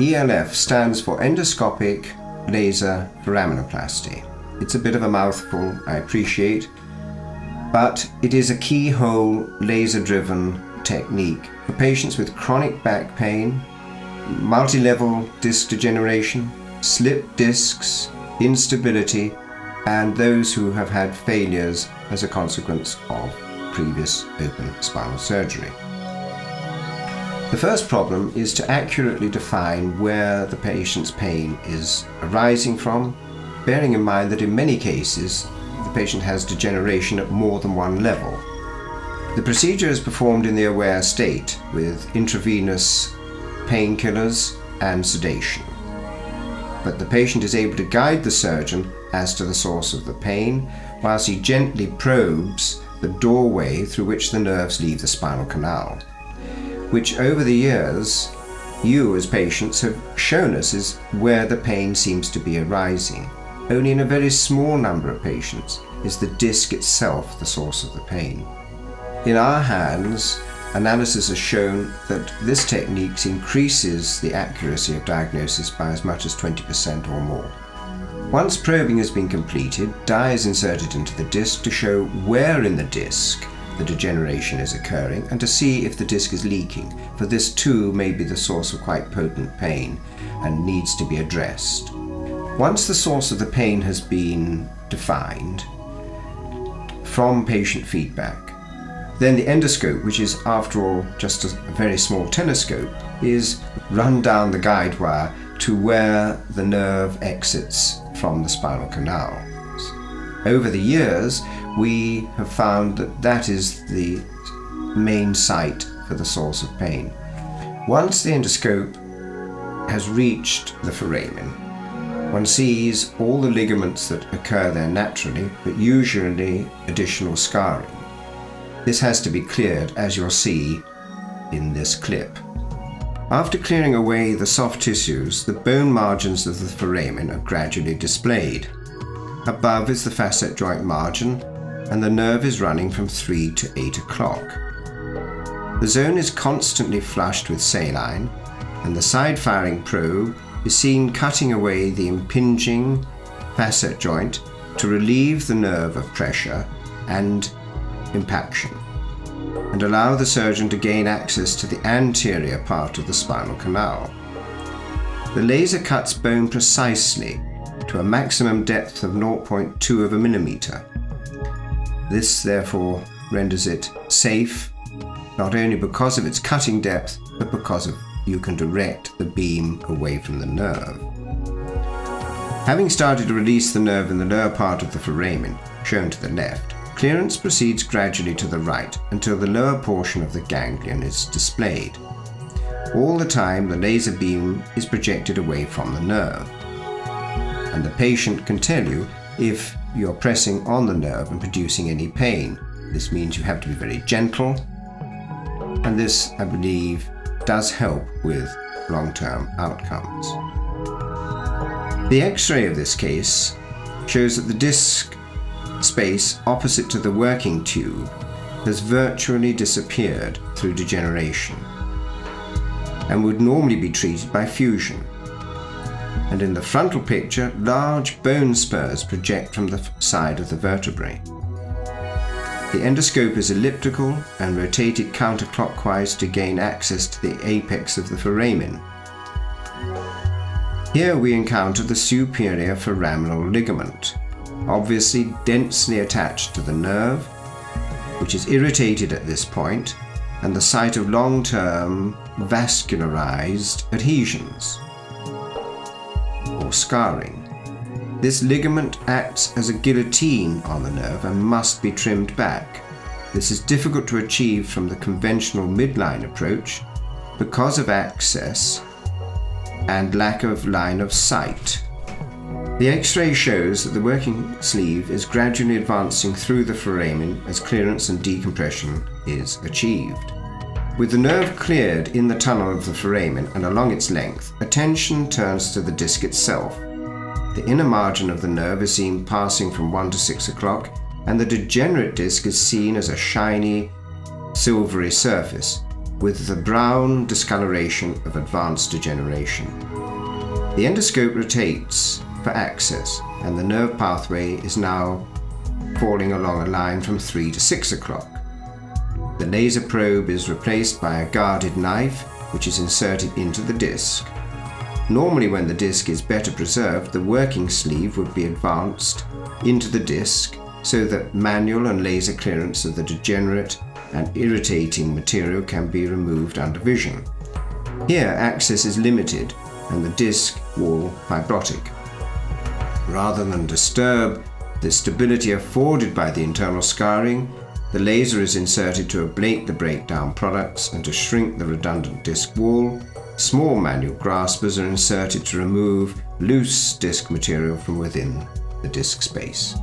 ELF stands for endoscopic laser foraminoplasty. It's a bit of a mouthful, I appreciate, but it is a keyhole laser driven technique for patients with chronic back pain, multi level disc degeneration, slip discs, instability, and those who have had failures as a consequence of previous open spinal surgery. The first problem is to accurately define where the patient's pain is arising from, bearing in mind that in many cases the patient has degeneration at more than one level. The procedure is performed in the aware state with intravenous painkillers and sedation. But the patient is able to guide the surgeon as to the source of the pain whilst he gently probes the doorway through which the nerves leave the spinal canal which over the years you as patients have shown us is where the pain seems to be arising. Only in a very small number of patients is the disc itself the source of the pain. In our hands, analysis has shown that this technique increases the accuracy of diagnosis by as much as 20% or more. Once probing has been completed, dye is inserted into the disc to show where in the disc the degeneration is occurring and to see if the disc is leaking, for this too may be the source of quite potent pain and needs to be addressed. Once the source of the pain has been defined from patient feedback, then the endoscope, which is after all just a very small telescope, is run down the guide wire to where the nerve exits from the spinal canal. Over the years, we have found that that is the main site for the source of pain. Once the endoscope has reached the foramen, one sees all the ligaments that occur there naturally, but usually additional scarring. This has to be cleared, as you'll see in this clip. After clearing away the soft tissues, the bone margins of the foramen are gradually displayed. Above is the facet joint margin, and the nerve is running from 3 to 8 o'clock. The zone is constantly flushed with saline, and the side firing probe is seen cutting away the impinging facet joint to relieve the nerve of pressure and impaction, and allow the surgeon to gain access to the anterior part of the spinal canal. The laser cuts bone precisely to a maximum depth of 0.2 of a millimeter. This, therefore, renders it safe, not only because of its cutting depth, but because of you can direct the beam away from the nerve. Having started to release the nerve in the lower part of the foramen, shown to the left, clearance proceeds gradually to the right until the lower portion of the ganglion is displayed. All the time, the laser beam is projected away from the nerve and the patient can tell you if you're pressing on the nerve and producing any pain. This means you have to be very gentle, and this, I believe, does help with long term outcomes. The x ray of this case shows that the disc space opposite to the working tube has virtually disappeared through degeneration and would normally be treated by fusion and in the frontal picture, large bone spurs project from the side of the vertebrae. The endoscope is elliptical and rotated counterclockwise to gain access to the apex of the foramen. Here we encounter the superior foraminal ligament, obviously densely attached to the nerve, which is irritated at this point, and the site of long term vascularized adhesions or scarring. This ligament acts as a guillotine on the nerve and must be trimmed back. This is difficult to achieve from the conventional midline approach because of access and lack of line of sight. The X-ray shows that the working sleeve is gradually advancing through the foramen as clearance and decompression is achieved. With the nerve cleared in the tunnel of the foramen and along its length, attention turns to the disc itself. The inner margin of the nerve is seen passing from 1 to 6 o'clock, and the degenerate disc is seen as a shiny, silvery surface, with the brown discoloration of advanced degeneration. The endoscope rotates for access, and the nerve pathway is now falling along a line from 3 to 6 o'clock. The laser probe is replaced by a guarded knife, which is inserted into the disc. Normally, when the disc is better preserved, the working sleeve would be advanced into the disc so that manual and laser clearance of the degenerate and irritating material can be removed under vision. Here, access is limited and the disc wall fibrotic. Rather than disturb the stability afforded by the internal scarring, the laser is inserted to ablate the breakdown products and to shrink the redundant disc wall. Small manual graspers are inserted to remove loose disc material from within the disc space.